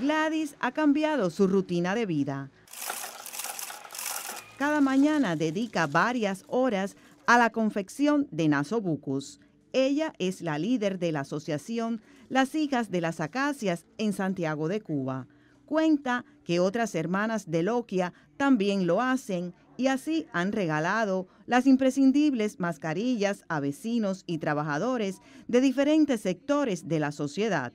Gladys ha cambiado su rutina de vida. Cada mañana dedica varias horas a la confección de nasobucus. Ella es la líder de la asociación Las Hijas de las Acacias en Santiago de Cuba. Cuenta que otras hermanas de Loquia también lo hacen y así han regalado las imprescindibles mascarillas a vecinos y trabajadores de diferentes sectores de la sociedad.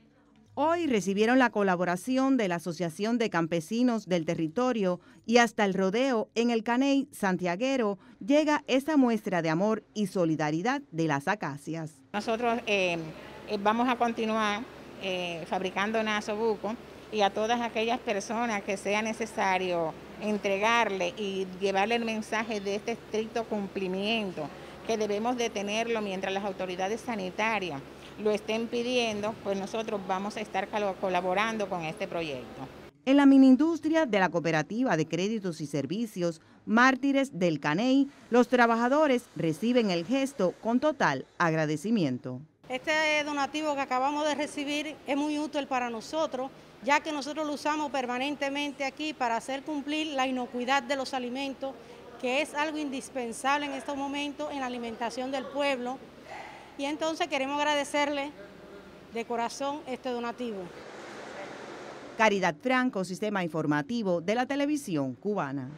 Hoy recibieron la colaboración de la Asociación de Campesinos del Territorio y hasta el rodeo en el Caney Santiaguero llega esa muestra de amor y solidaridad de las acacias. Nosotros eh, eh, vamos a continuar eh, fabricando nasobuco y a todas aquellas personas que sea necesario entregarle y llevarle el mensaje de este estricto cumplimiento que debemos de tenerlo mientras las autoridades sanitarias lo estén pidiendo, pues nosotros vamos a estar colaborando con este proyecto. En la minindustria de la Cooperativa de Créditos y Servicios Mártires del Caney, los trabajadores reciben el gesto con total agradecimiento. Este donativo que acabamos de recibir es muy útil para nosotros, ya que nosotros lo usamos permanentemente aquí para hacer cumplir la inocuidad de los alimentos, que es algo indispensable en estos momentos en la alimentación del pueblo y entonces queremos agradecerle de corazón este donativo. Caridad Franco, Sistema Informativo de la Televisión Cubana.